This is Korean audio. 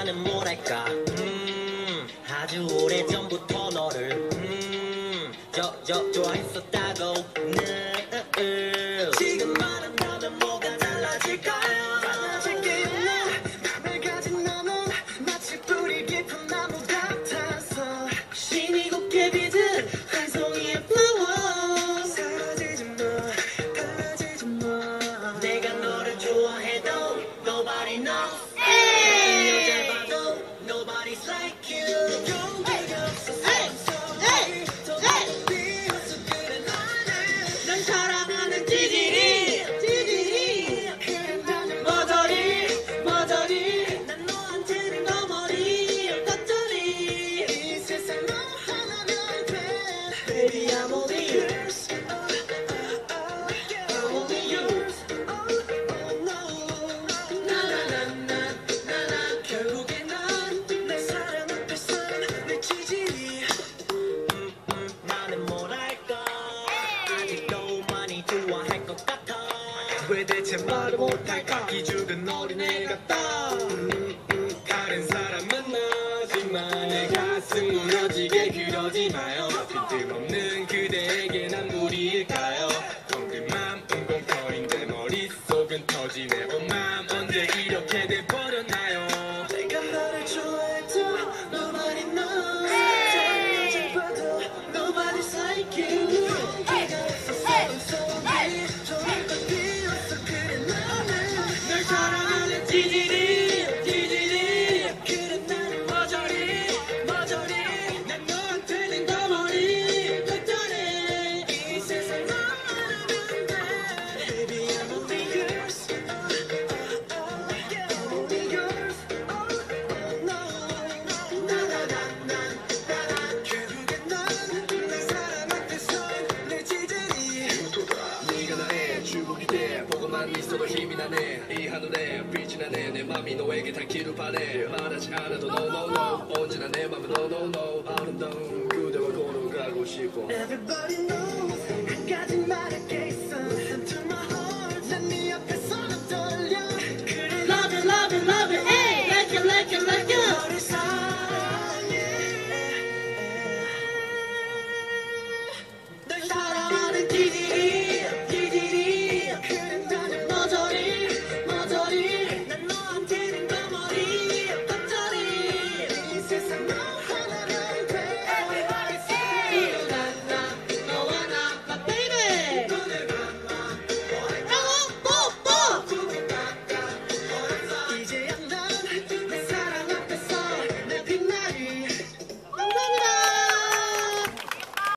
나는 뭐랄까 음, 아주 오래전부터 너를 음, 저, 저, 좋아했었다고 네. 왜 대체 말을 못할까? 기죽은 어린애 같다 다른 사람 만나지만 내 가슴 무너지게 그러지 마요. 빈틈없는 그대에게 난 무리일까요? 텅빈 맘 웅공터인데 머릿속은 터지네 오맘 언제 이렇게 돼버렸나요 돼 보고만 있어도 힘이 나네 이 하늘에 빛이 나네 내 맘이 너에게 닿기를 바래 말하지 않아도 no no no 언제나 내 맘은 no no no 아름다운 그대와 걸어가고 싶어 Everybody knows